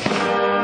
Bye.